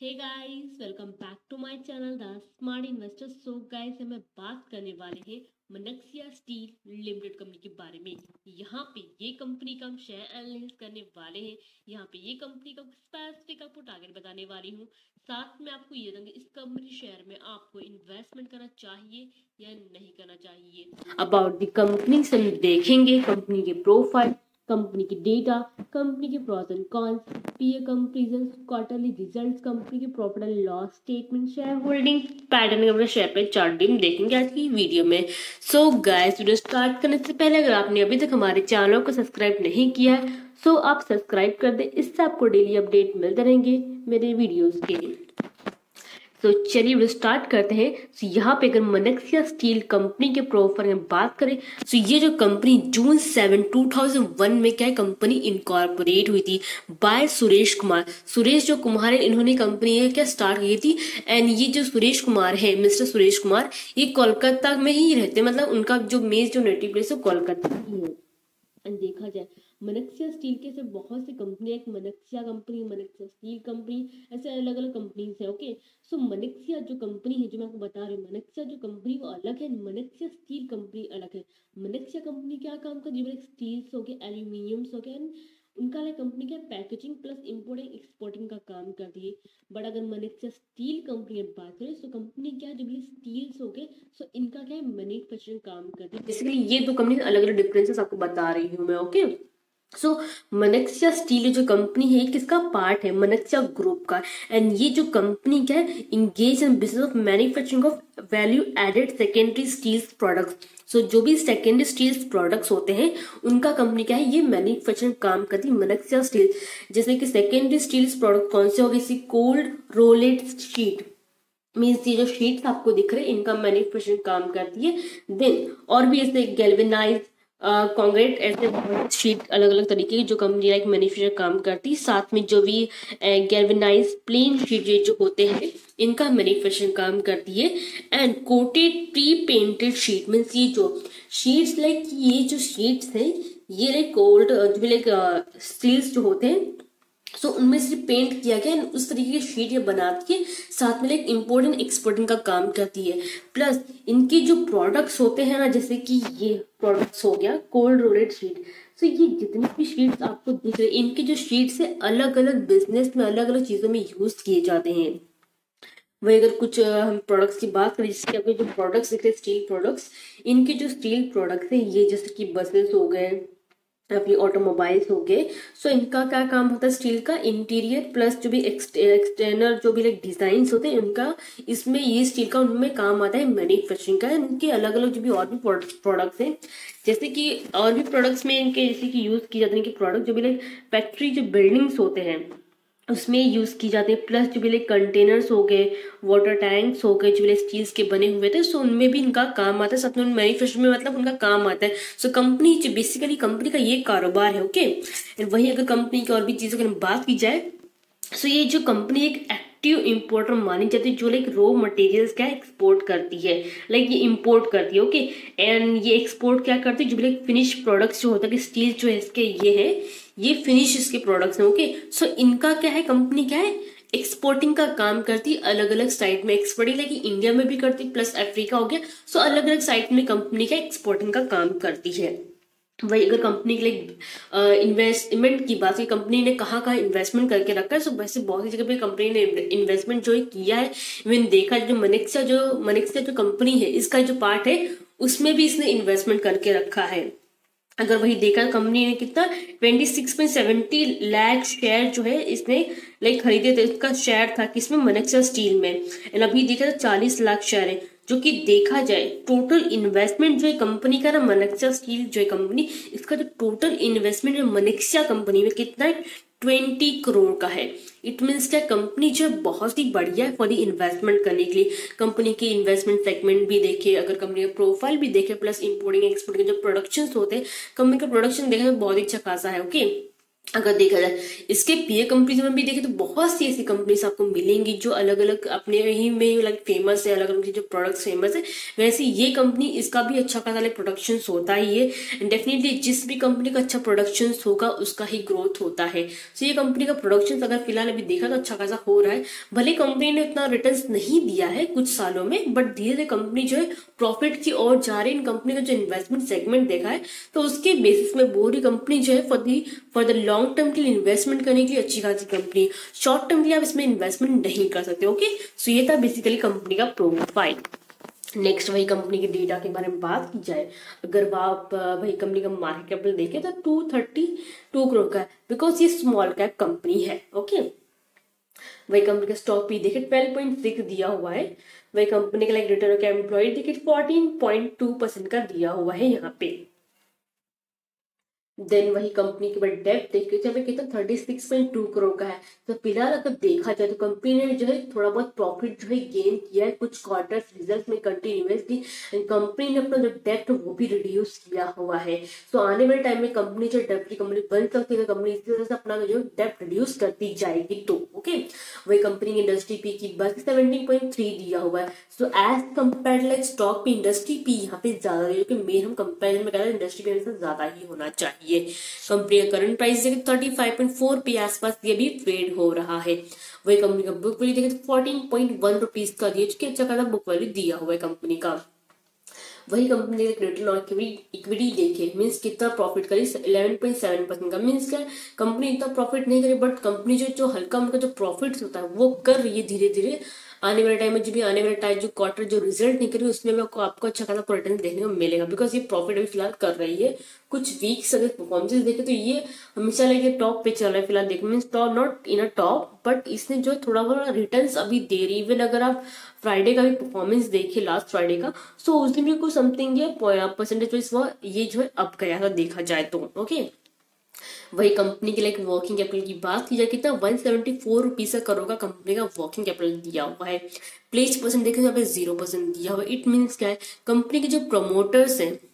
Hey guys welcome back to my channel the smart investor so guys हम बात करने वाले हैं मनक्सिया स्टील लिमिटेड कंपनी के बारे में। यहाँ पे ये कंपनी का हम शेयर एनालिसिस करने वाले हैं। यहाँ पे ये कंपनी का स्पेसिफिक आपको टारगेट बताने वाली हूँ। साथ में आपको ये देंगे इस कंपनी शेयर में आपको इन्वेस्टमेंट करना चाहिए या नहीं करना चाहिए। अबाउट द कंपनी से देखेंगे कंपनी के प्रोफ़ाइल कंपनी की डेटा, कंपनी के pros and cons peer comparison quarterly results company के profit and loss statement share holding pattern अपने शेयर पे चार्ट भी देखेंगे आज की वीडियो में. सो गाइस वीडियो स्टार्ट करने से पहले अगर आपने अभी तक हमारे चैनल को सब्सक्राइब नहीं किया है सो आप सब्सक्राइब कर दें, इससे आपको डेली अपडेट मिलते रहेंगे मेरे वीडियोज़ के तो चलिए स्टार्ट करते हैं। तो यहाँ पे अगर मनक्सिया स्टील कंपनी के प्रोफर में बात करें तो ये जो company June seven two thousand one में क्या कंपनी इनकॉर्पोरेट हुई थी बाय सुरेश कुमार सुरेश जो कुमार है, इन्होंने कंपनी है, क्या स्टार्ट की थी? एंड ये जो सुरेश कुमार है मिस्टर सुरेश कुमार ये कोलकाता में ही रहते मतलब उनका जो मेज जो नेटिव प्लेस है कोलकाता ही है। देखा जाए मनक्सिया स्टील के ऐसे बहुत सी कंपनियाँ, एक Manaksia company, Manaksia steel company, ऐसे अलग अलग कंपनीज़ है ओके सो मनक्सिया जो कंपनी है, जो मैं आपको बता रही हूँ, मनक्सिया जो कंपनी वो अलग है, मनक्सिया स्टील कंपनी अलग है। मनक्सिया कंपनी क्या काम कर जिसमें स्टील्स हो गए, एल्यूमिनियम्स हो गए एंड उनका लाइक कंपनी क्या पैकेजिंग प्लस इम्पोर्टिंग एक्सपोर्टिंग का काम करती है। बट अगर मनक्सिया स्टील कंपनी की बात करें तो कंपनी क्या जब ये स्टील्स हो गए सो इनका क्या है? मैन्युफैक्चरिंग काम करती है। बेसिकली ये दो कंपनी अलग अलग डिफरेंसेस आपको बता रही हूँ मैं okay okay? So so, Manaksia steel जो कंपनी है किसका पार्ट है? मनक्सिया ग्रुप का। एंड ये जो कंपनी क्या है? Engage in business of manufacturing of value added secondary steels products so जो भी सेकेंडरी स्टील्स प्रोडक्ट्स होते हैं उनका कंपनी क्या है? ये मैन्युफैक्चरिंग काम करती है मनक्सिया स्टील जैसे कि सेकेंडरी स्टील्स प्रोडक्ट कौन से हो गए कोल्ड रोलेट शीट मीन्स ये जो शीट्स आपको दिख रहे हैं इनका मैन्युफैक्चरिंग काम करती है। देन और भी ऐसे गैल्वेनाइज कॉन्क्रीट ऐसे बहुत शीट अलग अलग तरीके की जो कंपनी लाइक मैन्युफैक्चर काम करती साथ में जो भी गैल्वेनाइज प्लेन शीट जो होते हैं इनका मैन्युफैक्चरिंग काम करती है। And coated pre painted sheet means ये जो शीट्स लाइक ये जो शीट्स हैं ये लाइक गोल्ड जो लाइक स्टील्स जो होते हैं सो so, उनमें सिर्फ़ पेंट किया गया उस तरीके की शीट ये बनाती है साथ में एक इम्पोर्टेंट एक्सपोर्टिंग का काम करती है। प्लस इनके जो प्रोडक्ट्स होते हैं ना जैसे कि ये प्रोडक्ट्स हो गया कोल्ड रोलेड शीट सो ये जितनी भी शीट्स आपको दिख रहे हैं इनके जो शीट्स है अलग अलग बिज़नेस में अलग अलग चीज़ों में यूज़ किए जाते हैं। वही अगर कुछ हम प्रोडक्ट्स की बात करें जिसके आपके जो प्रोडक्ट्स दिख रहे हैं स्टील प्रोडक्ट्स इनके जो स्टील प्रोडक्ट्स हैं, ये जैसे कि बसेस हो गए अपनी ऑटोमोबाइल्स हो गए। सो so, इनका क्या काम होता है? स्टील का इंटीरियर प्लस जो भी एक्सटर्नल जो भी लाइक डिज़ाइन होते हैं उनका इसमें ये स्टील का उनमें काम आता है मैन्युफैक्चरिंग का। उनके अलग अलग जो भी और भी प्रोडक्ट्स हैं जैसे कि और भी प्रोडक्ट्स में इनके जैसे कि यूज़ किए जाते हैं कि प्रोडक्ट जो भी लाइक फैक्ट्री जो बिल्डिंग्स होते हैं उसमें यूज़ की जाती है। प्लस जो लाइक कंटेनर्स हो गए वाटर टैंक्स हो गए, जो भी स्टील्स के बने हुए थे सो उनमें भी इनका काम आता है। सब मैन्युफैक्चर में मतलब उनका काम आता है। सो कंपनी जो बेसिकली कंपनी का ये कारोबार है ओके एंड वही अगर कंपनी की और भी चीज़ों की बात की जाए सो ये जो कंपनी एक एक्टिव इम्पोर्टर मानी जाती है, जो लाइक रॉ मटेरियल्स क्या एक्सपोर्ट करती है लाइक ये इम्पोर्ट करती है ओके एंड ये एक्सपोर्ट क्या करती है? जो लाइक फिनिश प्रोडक्ट्स जो होता है स्टील जो है, इसके ये है। ये फिनिश इसके प्रोडक्ट्स हैं ओके सो इनका क्या है? कंपनी क्या है? एक्सपोर्टिंग का काम करती अलग अलग साइट में एक्सपोर्टिंग लाइक इंडिया में भी करती प्लस अफ्रीका हो गया। सो अलग अलग साइट में कंपनी क्या एक्सपोर्टिंग का काम करती है। वही अगर कंपनी के लिए इन्वेस्टमेंट की बात की कंपनी ने कहाँ कहाँ इन्वेस्टमेंट करके रखा है सो वैसे बहुत सी जगह पे कंपनी ने इन्वेस्टमेंट जो किया है इवन देखा जो मनिक्सा जो मनिक्सा जो कंपनी है, इसका जो पार्ट है, उसमें भी इसने इन्वेस्टमेंट करके रखा है। अगर वही देखा कंपनी ने कितना twenty six point seventy lakh share जो है इसने लाइक खरीदे थे। इसका शेयर था किसमें? मनेक्सा स्टील में। एंड अभी देखा तो चालीस लाख शेयर है, जो कि देखा जाए टोटल इन्वेस्टमेंट जो है कंपनी का ना मनेक्सा स्टील जो है कंपनी इसका जो टोटल इन्वेस्टमेंट है मनेक्सा कंपनी में कितना है? ट्वेंटी करोड़ का है। इट मीन्स क्या कंपनी जो है बहुत ही बढ़िया है फॉर इन्वेस्टमेंट करने के लिए कंपनी की इन्वेस्टमेंट सेगमेंट भी देखे, अगर कंपनी का प्रोफ़ाइल भी देखे प्लस इंपोर्टिंग एक्सपोर्टिंग जो प्रोडक्शन होते हैं कंपनी का प्रोडक्शन देखने में बहुत ही अच्छा खासा है ओके अगर देखा जाए, इसके पीए कंपनीज़ में भी देखें तो बहुत सी ऐसी कंपनीज़ आपको मिलेंगी जो अलग अलग अपने ही में अलग फ़ेमस है अलग अलग जो प्रोडक्ट्स फ़ेमस है। वैसे ये कंपनी इसका भी अच्छा खासा लाइक प्रोडक्शन होता ही है। डेफिनेटली जिस भी कंपनी का अच्छा प्रोडक्शन होगा, उसका ही ग्रोथ होता है। सो ये कंपनी का प्रोडक्शन अगर फ़िलहाल अभी देखा तो अच्छा खासा हो रहा है। भले कंपनी ने उतना रिटर्न नहीं दिया है कुछ सालों में बट धीरे धीरे कंपनी जो है प्रॉफिट की ओर जा रही इन कंपनी का जो इन्वेस्टमेंट सेगमेंट देखा है तो उसके बेसिस में बोरी कंपनी जो है for the for the long long term के लिए इन्वेस्टमेंट करने के लिए अच्छी खासी कंपनी शॉर्ट टर्म के लिए आप इसमें इन्वेस्टमेंट नहीं कर सकते ओके सो ये था बेसिकली कंपनी का प्रोफ़ाइल नेक्स्ट वही कंपनी के डेटा के बारे में बात की जाए। अगर आप, वही कंपनी का मार्केट कैपिटल देखें तो टू थर्टी टू करोड़ का है बिकॉज़ ये स्मॉल कैप कंपनी है ओके वही कंपनी का स्टॉक भी देखे ट्वेल्व पॉइंट सिक्स दिया हुआ है। वही कंपनी का लाइक रिटर्न ऑफ़ एम्प्लॉय देखे फोर्टीन पॉइंट टू परसेंट का दिया हुआ है यहाँ पे। देन वही कंपनी के बाद डेप्थ देखिए जब कितना thirty six point two crore का है तो फ़िलहाल अगर देखा जाए तो कंपनी ने जो है थोड़ा बहुत प्रॉफिट जो है गेन किया है, कुछ क्वार्टर रिज़ल्ट में कंटिन्यूसली कंपनी ने अपना जो डेप्ट वो भी रिड्यूस किया हुआ है। तो आने वाले टाइम में कंपनी जो डेप्ट की कंपनी बन सकती है कंपनी इसी तरह से अपना जो डेप्ट रिड्यूस करती जाएगी तो ओके वही कंपनी की इंडस्ट्री पी की बस सेवेंटीन पॉइंट थ्री दिया हुआ है। So as compare like stock P industry P यहाँ पे ज़्यादा क्योंकि मेन हम कंपेरिजन में कह रहे हैं इंडस्ट्री पी ज़्यादा ही होना चाहिए। ये कंपनी का करंट प्राइस देखे थर्टी फाइव पॉइंट फोर पे आसपास ये भी ट्रेड हो रहा है। वही कंपनी का बुक वैल्यू देखे फोर्टीन पॉइंट वन रुपीज़ का दिया जो अच्छा खासा बुक वैल्यू दिया हुआ है कंपनी का। वही कंपनी का रिटर्न ऑन इक्विटी देखे। मीन्स कितना प्रॉफिट करी? इलेवन पॉइंट सेवन परसेंट का। मीन्स क्या? कंपनी इतना प्रॉफिट नहीं करी बट कंपनी जो जो हल्का उनका जो प्रॉफिट होता है, वो कर रही है धीरे धीरे आने वाले टाइम में जो भी आने वाले टाइम जो क्वार्टर जो रिज़ल्ट निकले, उसमें भी आपको अच्छा खासा रिटर्न देखने को मिलेगा। बिकॉज़ ये प्रॉफिट अभी फ़िलहाल कर रही है। कुछ वीक्स अगर परफॉर्मेंस देखे तो ये हमेशा लेके टॉप पे चल रहा है फ़िलहाल देखो mean top not in a top but इसने जो थोड़ा बहुत रिटर्न अभी दे रही इवन अगर आप फ्राइडे का भी परफॉर्मेंस देखे लास्ट फ्राइडे का सो उस दिन भी कुछ समथिंग ये परसेंटेज वाइज ये जो है अब गया देखा जाए तो ओके वही कंपनी के लिए वर्किंग कैपिटल की बात की जाए, कितना वन सेवेंटी फोर रुपीज़ का करोड़ का कंपनी का वर्किंग कैपिटल दिया हुआ है। प्लेस परसेंट देखें ज़ीरो परसेंट दिया हुआ है। इट मीन्स क्या है? कंपनी के जो प्रमोटर्स हैं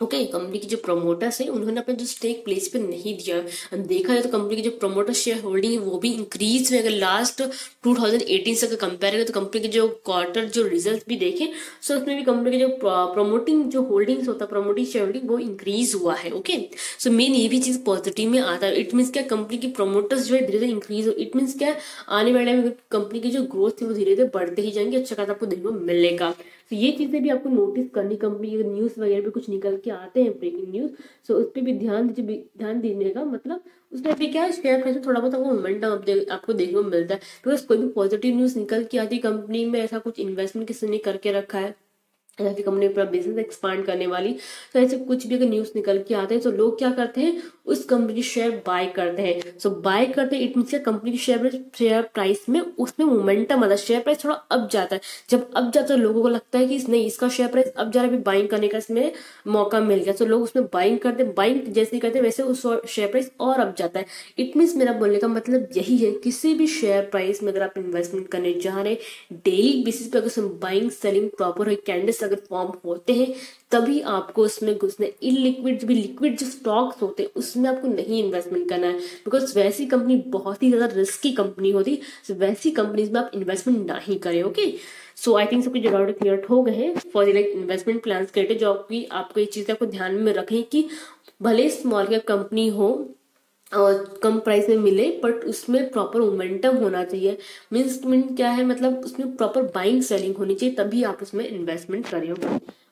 ओके okay, कंपनी की जो प्रमोटर्स है उन्होंने अपने जो स्टेक प्लेस पे नहीं दिया। देखा जाए तो कंपनी की जो प्रमोटर शेयर होल्डिंग है वो भी इंक्रीज हुई। अगर लास्ट 2018 से अगर कंपेयर करें तो कंपनी के जो क्वार्टर जो रिज़ल्ट भी देखे सो उसमें भी कंपनी के जो प्रमोटिंग जो होल्डिंग्स होता है प्रमोटिंग शेयर होल्डिंग वो इंक्रीज हुआ है ओके सो मेन ये भी चीज़ पॉजिटिव में आता है। इट मीन्स क्या कंपनी की प्रमोटर्स जो है धीरे धीरे इंक्रीज हो। इट मीन्स क्या आने वाले टाइम कंपनी की जो ग्रोथ है वो धीरे धीरे बढ़ते ही जाएँगे। अच्छा खासा आपको देखने को मिलेगा। तो ये चीज़ें भी आपको नोटिस करनी कंपनी न्यूज़ वगैरह भी कुछ निकल के आते हैं ब्रेकिंग न्यूज़ सो उस पर भी ध्यान दीजिए ध्यान देने का मतलब उस टाइप पे क्या है शेयर प्राइस में थोड़ा बहुत आपको मोमेंटम आपको देखने को मिलता है बिकॉज़ कोई भी पॉजिटिव न्यूज़ निकल के आती कंपनी में ऐसा कुछ इन्वेस्टमेंट किसी ने करके रखा है, या फिर कंपनी अपना बिज़नेस एक्सपांड करने वाली तो ऐसे कुछ भी अगर न्यूज़ निकल के आते हैं तो लोग क्या करते हैं उस कंपनी की शेयर बाय करते हैं सो बाय करते हैं इट मीन कंपनी की शेयर शेयर प्राइस में उसमें मोमेंटम आता है। शेयर प्राइस थोड़ा अप जाता है। जब अप जाता है, लोगों को लगता है कि नहीं, इसका शेयर प्राइस अब जा रहा है बाइंग करने का इसमें मौका मिल गया। तो लोग उसमें बाइंग करते हैं। बाइंग जैसे करते वैसे उस शेयर प्राइस और अप जाता है। इट मीन्स मेरा बोलने का मतलब यही है, किसी भी शेयर प्राइस में अगर आप इन्वेस्टमेंट करने जा रहे हैं डेली बेसिस पे अगर उसमें बाइंग सेलिंग प्रॉपर है कैंडल्स अगर फॉर्म होते हैं, तभी आपको उसमें घुसना इलिक्विड भी लिक्विड जो स्टॉक्स होते हैं, उसमें आपको नहीं इन्वेस्टमेंट करना है। बिकॉज़ वैसी कंपनी बहुत ही ज़्यादा रिस्की कंपनी होती है वैसी कंपनीज़ में आप इन्वेस्टमेंट नहीं करें ओके सो आई थिंक सबके जो डाउट क्लियर हो गए हैं for like investment plan create जो आपकी, आपको ये चीज़ आपको ध्यान में रखें कि भले स्मॉल कैप कंपनी हो, और कम प्राइस में मिले बट उसमें प्रॉपर मोमेंटम होना चाहिए। मीन्स मीन क्या है? मतलब उसमें प्रॉपर बाइंग सेलिंग होनी चाहिए, तभी आप उसमें इन्वेस्टमेंट करें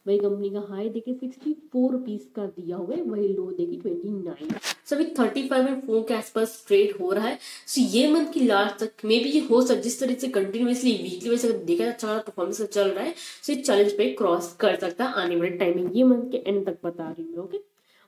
वही कंपनी का हाई देखिए सिक्सटी फोर रुपीज़ का दिया हुआ है, वही लो देखिए ट्वेंटी नाइन सभी थर्टी फाइव एंड फोर के आसपास ट्रेड हो रहा है। सो ये मंथ की लास्ट तक मे बी ये हो सकता जिस तरह से कंटिन्यूसली वीकली वैसे अगर देखा अच्छा परफॉर्मेंस चल रहा है सो ये चैलेंज पे क्रॉस कर सकता है आने वाले टाइमिंग ये मंथ के एंड तक बता रही हूँ ओके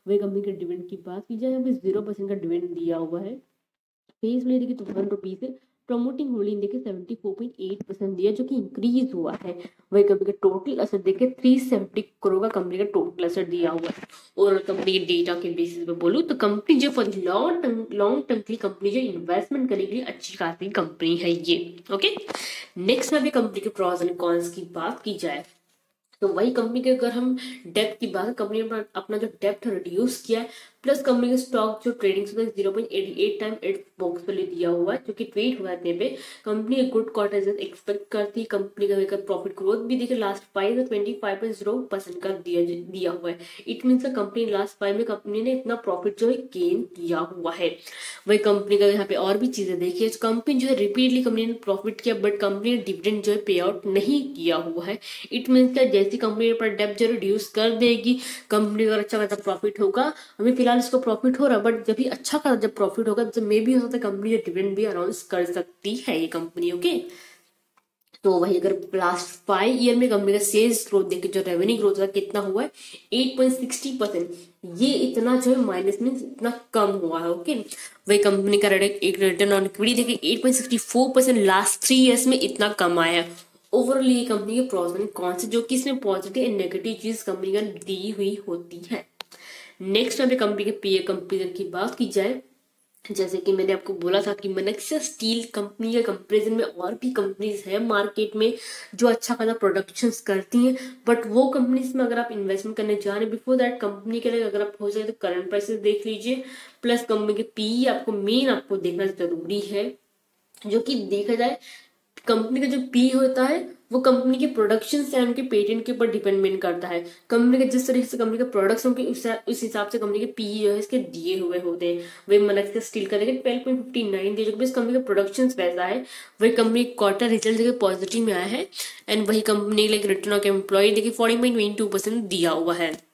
वही कंपनी के डिविडेंड की बात की जाए पे ज़ीरो परसेंट का डिविडेंड दिया हुआ है। फेस वैल्यू देखिए तो वन रुपीज़ है। प्रमोटिंग होल्डिंग देखिए seventy four point eight percent दिया, जो कि इंक्रीज हुआ है। वही कंपनी का टोटल असर देखिए थ्री सेवेंटी करोड़ का कंपनी का टोटल असर दिया हुआ है। और कंपनी के डेटा के बेसिस पे बोलूँ तो कंपनी जो for long term long term के कंपनी जो इन्वेस्टमेंट करने के लिए अच्छी खासी कंपनी है ये। ओके नेक्स्ट में भी कंपनी के प्रॉस एंड कॉन्स की बात की जाए तो वही कंपनी के अगर हम डेप्थ की बात कंपनी ने अपना जो डेप्थ रिड्यूस किया है प्लस कंपनी का स्टॉक जो ट्रेडिंग से zero point eighty eight time at book value दिया हुआ है, जो कि ट्रेड हुआ है पे। कंपनी एक गुड क्वार्टर एक्सपेक्ट करती है कंपनी का प्रॉफिट ग्रोथ भी देखिए last five twenty five point zero percent का दिया दिया हुआ है। It mean company last five में कंपनी ने इतना प्रॉफिट जो है गेन किया हुआ है। वही कंपनी का यहाँ पे और भी चीज़ें देखिए कंपनी जो है रिपीटली कंपनी ने प्रॉफिट किया बट कंपनी ने डिविडेंड जो है पे आउट नहीं किया हुआ है। इट मीन्स क्या जैसी कंपनी पर डेप जो रिड्यूस कर देगी कंपनी अगर अच्छा खासा प्रॉफिट होगा। हमें फ़िलहाल इसको प्रॉफिट हो रहा है बट जब भी अच्छा खासा जब प्रॉफिट होगा तो मे भी हो सकता है कंपनी डिविडेंड भी अनाउंस कर सकती है ये कंपनी ओके तो वही अगर लास्ट फाइव ईयर में कंपनी का सेल्स ग्रोथ देखे, जो रेवेन्यू ग्रोथ है कितना हुआ है? एट पॉइंट सिक्सटी परसेंट ये इतना जो है माइनस में इतना कम हुआ है ओके वही कंपनी का एक रिटर्न ऑन इक्विटी देखे eight point sixty four percent last three years में इतना कम आया ओवरऑल ये कंपनी के प्रॉस एंड कॉन्स जो कि इसमें पॉजिटिव एंड नेगेटिव चीज़ कंपनी का दी हुई होती है। नेक्स्ट यहाँ कंपनी के पीए कंपेरिजन की बात की जाए, जैसे कि मैंने आपको बोला था कि मनक्सा स्टील कंपनी के कंपेरिजन में और भी कंपनीज़ है मार्केट में जो अच्छा खासा प्रोडक्शन करती हैं। बट वो कंपनीज़ में अगर आप इन्वेस्टमेंट करने जा रहे हैं बिफोर दैट कंपनी के लिए अगर आप हो जाए तो करंट प्राइसेस देख लीजिए। प्लस कंपनी के पी आपको मेन आपको देखना ज़रूरी है, जो कि देखा जाए कंपनी का जो पी होता है वो कंपनी के प्रोडक्शन से उनके पेटेंट के ऊपर डिपेंडेंट करता है। कंपनी के जिस तरीके से कंपनी के प्रोडक्ट्स होंगे, उस हिसाब से कंपनी के पीई जो है इसके दिए हुए होते हैं। वही मन के स्टील का देखिए ट्वेल्व पॉइंट फिफ्टी नाइन दिए जो कंपनी का प्रोडक्शन वैसा है। वही कंपनी क्वार्टर रिज़ल्ट देखिए पॉजिटिव में आया है। एंड वही company like return of employ देखिए forty point twenty two percent दिया हुआ है।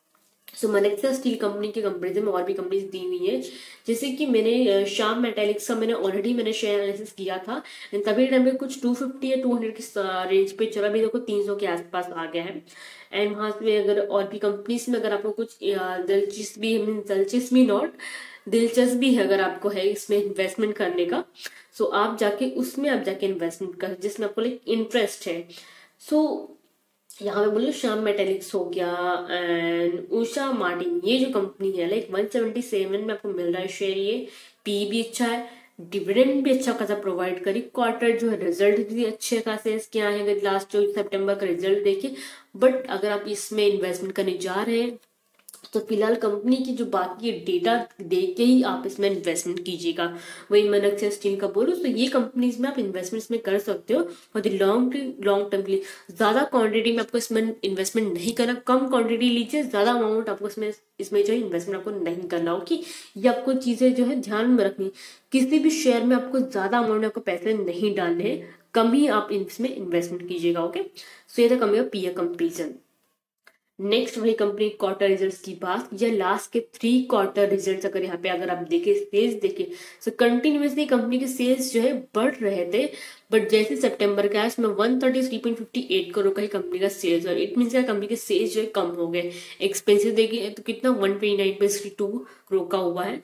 सो मनेक्सा स्टील कंपनी के कंपेरिजन में और भी कंपनीज़ दी हुई है। जैसे कि मैंने शाम मेटेलिक्स का मैंने ऑलरेडी मैंने शेयर एनालिसिस किया था। एंड तभी टाइम पे कुछ 250 या 200 की रेंज पे चला। भी देखो 300 के आसपास आ गया है। एंड वहाँ से अगर और भी कंपनीज़ में अगर आपको कुछ दिलचस्पी मीन दिलचस्पी नॉट दिलचस्पी है अगर आपको है इसमें इन्वेस्टमेंट करने का। सो आप जाके उसमें आप जाके इन्वेस्टमेंट कर, जिसमें आपको लाइक इंटरेस्ट है। सो यहाँ पे बोलो श्याम मेटेलिक्स हो गया एंड उषा मार्टिन, ये जो कंपनी है लाइक 177 में आपको मिल रहा है शेयर ये। पी भी अच्छा है डिविडेंड भी अच्छा खासा प्रोवाइड करी। क्वार्टर जो है रिज़ल्ट भी अच्छे खासे इसके आए हैं लास्ट जो सितंबर का रिज़ल्ट देखिए बट अगर आप इसमें इन्वेस्टमेंट करने जा रहे हैं तो फ़िलहाल कंपनी की जो बाकी डेटा देख के ही आप इसमें इन्वेस्टमेंट कीजिएगा। वही मैं अक्सर स्टील का बोलूँ तो ये कंपनीज़ में आप इन्वेस्टमेंट में कर सकते हो और लॉन्ग लॉन्ग टर्म के लिए। ज़्यादा क्वांटिटी में आपको इसमें इन्वेस्टमेंट नहीं करना, कम क्वांटिटी लीजिए, ज़्यादा अमाउंट आपको इसमें इसमें जो है इन्वेस्टमेंट आपको नहीं करना होगी। ये आपको चीज़ें जो है ध्यान में रखनी। किसी भी शेयर में आपको ज़्यादा अमाउंट में आपको पैसे नहीं डालने, कम ही आप इसमें इन्वेस्टमेंट कीजिएगा ओके सो ये था कम पी ए कंपेरिजन नेक्स्ट वही कंपनी क्वार्टर रिजल्ट्स की बात, या लास्ट के थ्री क्वार्टर रिजल्ट्स अगर यहाँ पे अगर आप देखें सेल्स देखें तो कंटिन्यूसली कंपनी के सेल्स जो है बढ़ रहे थे बट जैसे सितंबर का इसमें one thirty three point fifty eight crore का ही कंपनी का सेल्स है इट मीन कंपनी के सेल्स जो है कम हो गए। एक्सपेंसिव देखिए तो कितना one twenty nine point sixty two crore का हुआ है।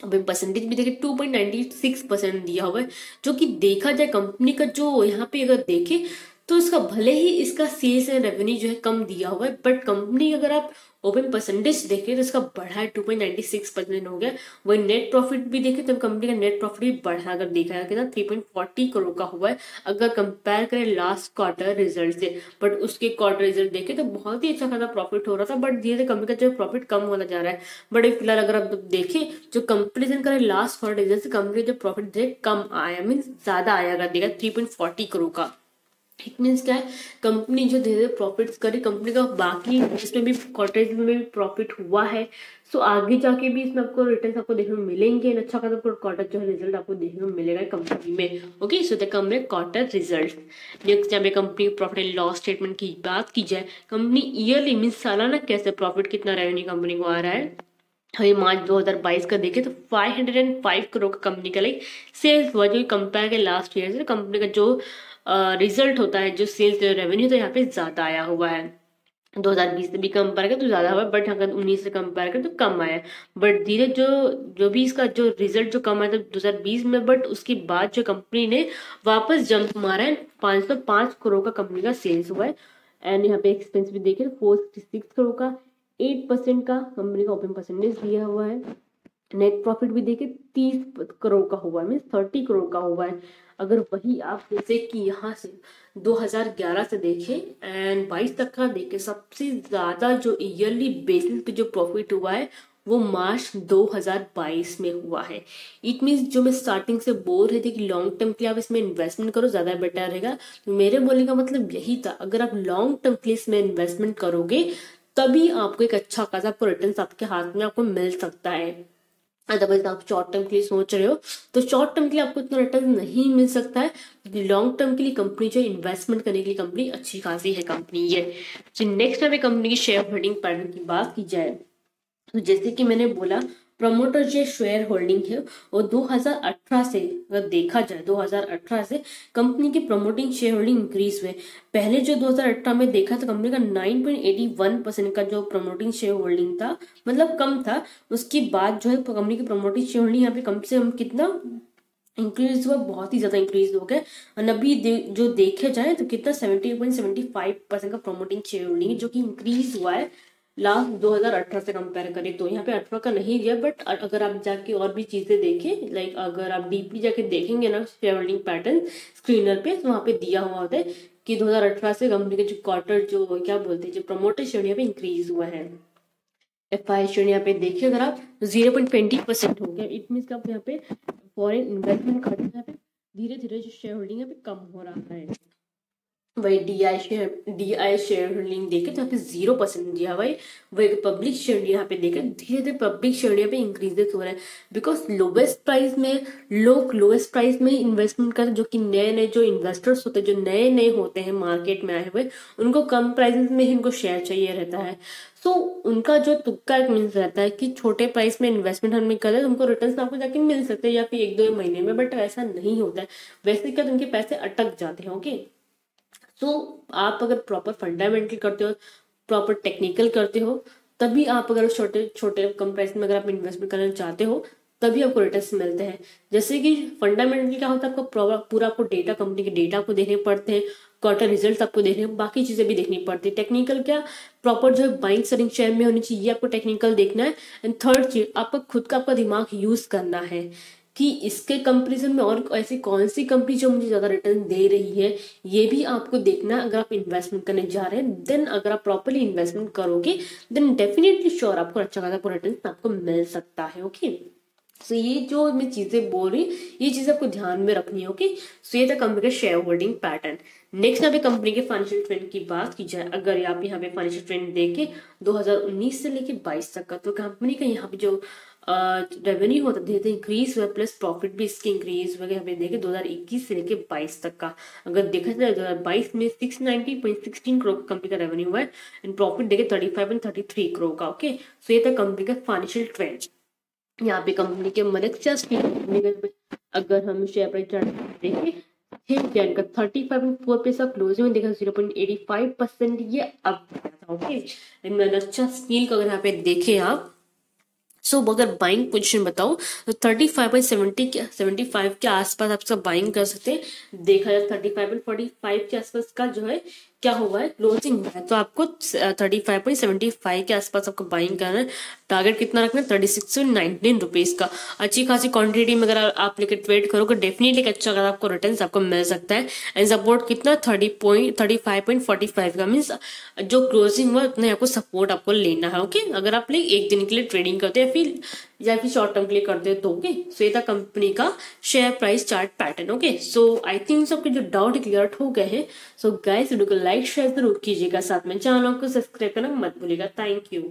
अब परसेंटेज भी देखिए two point ninety six percent दिया हुआ है, जो कि देखा जाए कंपनी का जो यहाँ पे अगर देखे तो इसका भले ही इसका सेल्स एंड रेवेन्यू जो है कम दिया हुआ है बट कंपनी अगर आप ओपन परसेंटेज देखें तो इसका बढ़ा है टू पॉइंट सिक्स परसेंट हो गया। वही नेट प्रॉफिट भी देखें तो कंपनी का नेट प्रॉफिट भी बढ़ा अगर देखा जाए कितना थ्री पॉइंट फोर्टी करोड़ का हुआ है, अगर कंपेयर करें लास्ट क्वार्टर रिज़ल्ट से। बट उसके क्वार्टर रिज़ल्ट देखें तो बहुत ही अच्छा खासा प्रॉफिट हो रहा था बट धीरे धीरे कंपनी का जो प्रॉफिट कम होता जा रहा है। बट फ़िलहाल अगर आप देखें, जो कंपेरिजन करें लास्ट क्वार्टर रिज़ल्ट से कंपनी का जो प्रॉफिट कम आया मीन ज़्यादा आया, अगर देखा थ्री पॉइंट फोर्टी करोड़ का। इट मीन्स क्या है? कंपनी जो धीरे धीरे प्रॉफिट्स करे कंपनी का बाकी इसमें भी क्वार्टर में भी प्रॉफिट हुआ है। सो so, आगे जाके भी इसमें आपको रिटर्न आपको देखने को मिलेंगे अच्छा खासा आपको क्वार्टर जो है रिज़ल्ट आपको देखने को मिलेगा कंपनी में। Okay so the company quarter result next जब company profit and loss statement की बात की जाए कंपनी ईयरली मीन्स सालाना कैसे प्रॉफिट कितना रेवेन्यू कंपनी को आ रहा है? हमें मार्च 2022 का देखें तो 505 करोड़ का कंपनी का लाइक सेल्स हुआ जो कंपेयर के लास्ट ईयर से कंपनी का जो रिज़ल्ट होता है, जो सेल्स रेवेन्यू तो यहाँ पे ज़्यादा आया हुआ है। 2020 से भी कंपेयर करें तो ज़्यादा हुआ बट अगर उन्नीस से कंपेयर करें तो कम आया बट धीरे जो जो भी इसका जो रिज़ल्ट जो कम आया था दो हज़ार बीस में बट उसके बाद जो कंपनी ने वापस जंप मारा है, पाँच सौ पाँच करोड़ का कंपनी का सेल्स हुआ है। एंड यहाँ पे एक्सपेंस भी देखें फोर सिक्सटी सिक्स करोड़ का। एट परसेंट का कंपनी का ओपन परसेंटेज दिया हुआ है। नेट प्रॉफिट भी देखे तीस करोड़ का हुआ है मीन थर्टी करोड़ का हुआ है। अगर वही आप जैसे कि यहाँ से 2011 से देखें एंड 22 तक का देखें, सबसे ज़्यादा जो ईयरली बेसिस पे जो प्रॉफिट हुआ है, वो मार्च 2022 में हुआ है। इट मीन्स जो मैं स्टार्टिंग से बोल रही थी कि लॉन्ग टर्म के लिए आप इसमें इन्वेस्टमेंट करो, ज़्यादा बेटर रहेगा। मेरे बोलने का मतलब यही था, अगर आप लॉन्ग टर्म के लिए इसमें इन्वेस्टमेंट करोगे तभी आपको एक अच्छा खासा रिटर्न आपके हाथ में आपको मिल सकता है। अदरवाइज़ आप शॉर्ट टर्म के लिए सोच रहे हो तो शॉर्ट टर्म के लिए आपको इतना रिटर्न नहीं मिल सकता है। लॉन्ग टर्म के लिए कंपनी जो इन्वेस्टमेंट करने के लिए कंपनी अच्छी खासी है कंपनी ये। नेक्स्ट हमें कंपनी की शेयर होल्डिंग पैटर्न की बात की जाए तो जैसे कि मैंने बोला प्रमोटर जो शेयर होल्डिंग है वो 2018 से अगर देखा जाए 2018 से कंपनी की प्रमोटिंग शेयर होल्डिंग इंक्रीज हुए। पहले जो 2018 में देखा था कंपनी का 9.81 परसेंट का जो प्रमोटिंग शेयर होल्डिंग था मतलब कम था उसके बाद जो है कंपनी की प्रमोटिंग शेयर होल्डिंग यहाँ पे कम से कम कितना इंक्रीज हुआ बहुत ही ज़्यादा इंक्रीज हो गया। और अभी दे, जो देखे जाए तो कितना seventy point seventy five percent का प्रमोटिंग शेयर होल्डिंग जो कि इंक्रीज हुआ है। लास्ट 2018 से कंपेयर करें तो यहाँ पे अठारह का नहीं दिया बट अगर आप जाके और भी चीज़ें देखें लाइक अगर आप डीपली जाके देखेंगे ना शेयर होल्डिंग पैटर्न स्क्रीनर पे तो वहाँ पे दिया हुआ होता है कि 2018 से कंपनी के जो क्वार्टर जो क्या बोलते हैं, जो प्रमोटर यहाँ पे इंक्रीज हुआ है। एफ़ आई यहाँ पे देखिए, अगर आप ज़ीरो पॉइंट ट्वेंटी परसेंट हो गया इट मीन आप यहाँ पे फॉरेन इन्वेस्टमेंट खर्च धीरे धीरे जो शेयर होल्डिंग पे कम हो रहा है। वही D I share D I share holding देखे तो यहाँ पे ज़ीरो परसेंट दिया भाई वही पब्लिक शेयर यहाँ पे देखे धीरे धीरे पब्लिक शेयर यहाँ पे इंक्रीजेस हो रहा है। बिकॉज़ लोवेस्ट प्राइस में लोग लोवेस्ट प्राइस में इन्वेस्टमेंट करते जो कि नए नए जो इन्वेस्टर्स होते हैं जो नए नए होते हैं मार्केट में आए हुए उनको कम प्राइस में इनको शेयर चाहिए रहता है। सो so, उनका जो तुक्का एक मीन्स रहता है कि छोटे प्राइस में इन्वेस्टमेंट हमने करें तो उनको रिटर्न आपको जाके मिल सकते हैं या फिर एक दो महीने में बट ऐसा नहीं होता है। वैसे क्या उनके पैसे अटक जाते हैं ओके तो आप अगर प्रॉपर फंडामेंटल करते हो प्रॉपर टेक्निकल करते हो, तभी आप अगर छोटे छोटे कम प्राइस में अगर आप इन्वेस्टमेंट करना चाहते हो, तभी आपको रिटर्न मिलते हैं। जैसे कि फंडामेंटल क्या होता है, आपको पूरा आपको डेटा कंपनी के डेटा को देखने पड़ते हैं क्वार्टर रिज़ल्ट आपको देखने, बाकी चीज़ें भी देखनी पड़ती है। टेक्निकल क्या प्रॉपर जो है बाइंग सेलिंग शेयर में होनी चाहिए, आपको टेक्निकल देखना है एंड थर्ड चीज़, आपको खुद का आपका दिमाग यूज़ करना है। कि इसके कंपेरिजन में और ऐसी कौन सी कंपनी जो मुझे ज़्यादा रिटर्न दे रही है ये भी आपको देखना है। अगर आप इन्वेस्टमेंट करने जा रहे हैं देन अगर आप प्रॉपरली इन्वेस्टमेंट करोगे देन डेफिनेटली श्योर आपको अच्छा खासा रिटर्न आपको मिल सकता है ओके? सो so, ये जो मैं चीज़ें बोल रही ये चीज़ आपको ध्यान में रखनी है ओके सो ये था कंपनी का शेयर होल्डिंग पैटर्न नेक्स्ट यहाँ पे कंपनी के फाइनेंशियल ट्रेंड की बात की जाए अगर आप यहाँ पे फाइनेंशियल ट्रेंड देखे 2019 से लेके 22 तक का तो कंपनी का यहाँ पे जो रेवेन्यू होता धीरे धीरे इंक्रीज हुआ प्लस प्रॉफिट भी इसके इंक्रीज हुआ। पे देखे 2021 से लेके 22 तक का, अगर देखा जाए दो हज़ार बाईस में six ninety point sixteen crore company का रेवेन्यू हुआ है एंड प्रॉफिट देखे thirty five and thirty three crore का ओके सो ये था कंपनी का फाइनेंशियल ट्रेंड यहाँ पे कंपनी के मनेक्सा स्टील अगर हम शेयर प्राइस देखें, ठीक का थर्टी फाइव पॉइंट फोर पे क्लोजिंग में देखा zero point eighty five percent ये अब ओके मनेक्सा स्टील का अगर यहाँ पे देखे आप सो so, अगर बाइंग पोजीशन बताओ तो थर्टी फाइव बाई सेवेंटी के सेवेंटी फाइव के आसपास आप सब बाइंग कर सकते हैं। देखा जाए thirty five by forty five के आसपास का जो है क्या हुआ है? क्लोजिंग हुआ है। तो आपको thirty five point seventy five के आसपास आपको बाइंग करना है। टारगेट कितना रखना है? थर्टी सिक्स नाइनटीन रुपीज़ का। अच्छी खासी क्वांटिटी में अगर आप लेकर ट्रेड करोगे डेफिनेटली अच्छा अगर आपको रिटर्न आपको मिल सकता है। एंड सपोर्ट कितना? Thirty point thirty five point forty five का। मीन्स जो क्लोजिंग हुआ उतना आपको सपोर्ट आपको लेना है। ओके अगर आप एक दिन के लिए ट्रेडिंग करते हैं या फिर शॉर्ट टर्म के लिए हो तो ओके सो ये था कंपनी का share price chart pattern okay so I think सबके जो डाउट क्लियर हो गए हैं। सो गाइस वीडियो को लाइक शेयर ज़रूर कीजिएगा। साथ में चैनल को सब्सक्राइब करना मत भूलिएगा। Thank you